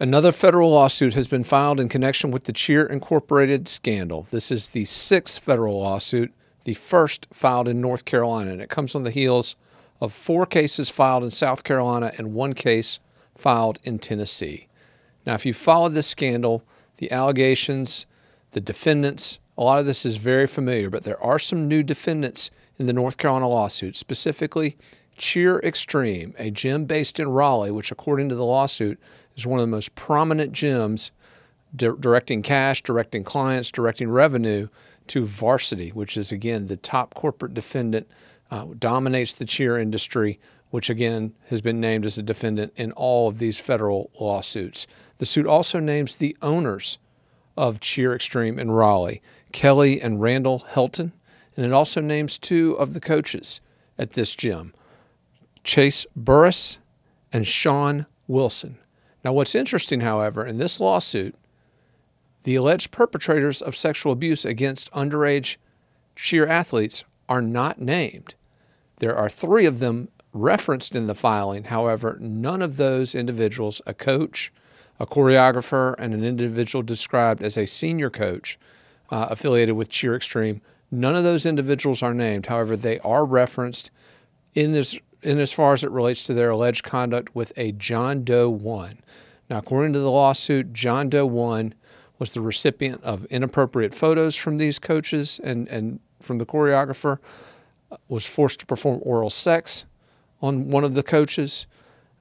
Another federal lawsuit has been filed in connection with the Cheer Incorporated scandal. This is the sixth federal lawsuit, the first filed in North Carolina, and it comes on the heels of four cases filed in South Carolina and one case filed in Tennessee. Now, if you followed this scandal, the allegations, the defendants, a lot of this is very familiar, but there are some new defendants in the North Carolina lawsuit, specifically Cheer Extreme, a gym based in Raleigh, which, according to the lawsuit, is one of the most prominent gyms di- directing cash, directing clients, directing revenue to Varsity, which is, again, the top corporate defendant, uh, dominates the cheer industry, which, again, has been named as a defendant in all of these federal lawsuits. The suit also names the owners of Cheer Extreme in Raleigh, Kelly and Randall Helton, and it also names two of the coaches at this gym, Chase Burris and Sean Wilson. Now, what's interesting, however, in this lawsuit, the alleged perpetrators of sexual abuse against underage cheer athletes are not named. There are three of them referenced in the filing. However, none of those individuals, a coach, a choreographer, and an individual described as a senior coach uh, affiliated with Cheer Extreme, none of those individuals are named. However, they are referenced in this in as far as it relates to their alleged conduct with a John Doe 1. Now, according to the lawsuit, John Doe 1 was the recipient of inappropriate photos from these coaches and, and from the choreographer, uh, was forced to perform oral sex on one of the coaches.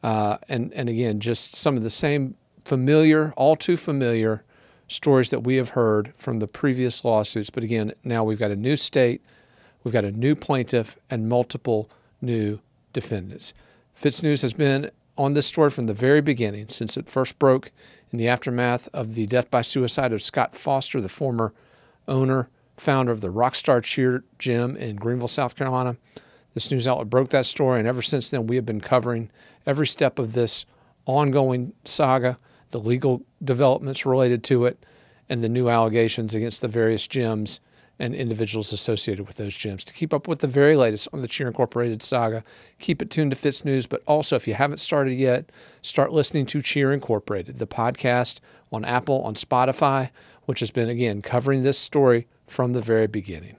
Uh, and, and again, just some of the same familiar, all too familiar stories that we have heard from the previous lawsuits. But again, now we've got a new state, we've got a new plaintiff, and multiple new defendants. FITSNews has been on this story from the very beginning, since it first broke in the aftermath of the death by suicide of Scott Foster, the former owner, founder of the Rockstar Cheer Gym in Greenville, South Carolina. This news outlet broke that story, and ever since then, we have been covering every step of this ongoing saga, the legal developments related to it, and the new allegations against the various gyms and individuals associated with those gyms. To keep up with the very latest on the Cheer Incorporated saga, keep it tuned to FITSNews. But also, if you haven't started yet, start listening to Cheer Incorporated, the podcast on Apple, on Spotify, which has been, again, covering this story from the very beginning.